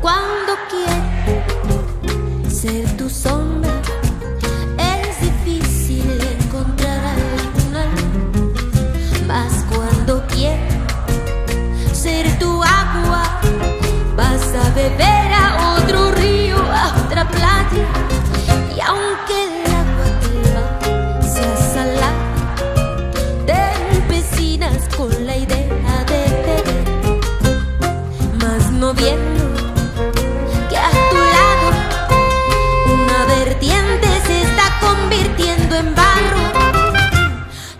Cuando quiero ser tu sombra, es difícil encontrar alguna. Mas cuando quiero ser tu agua, vas a beber a otro río, a otra playa. Y aunque el agua del mar sea te empecinas con la idea de beber. Mas no viendo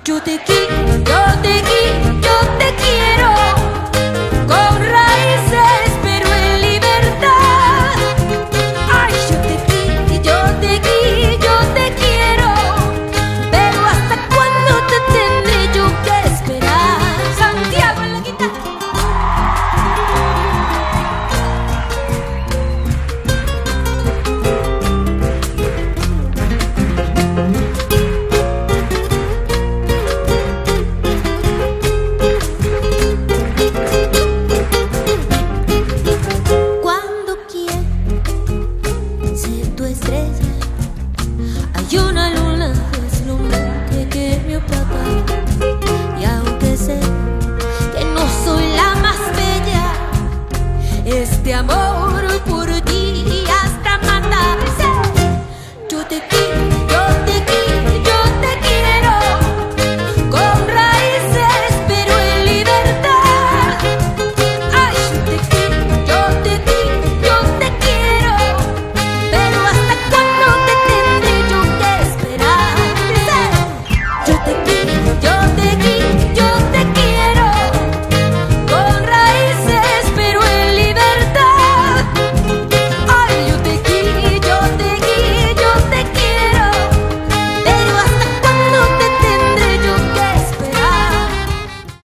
Yo te quiero, yo te quiero, amor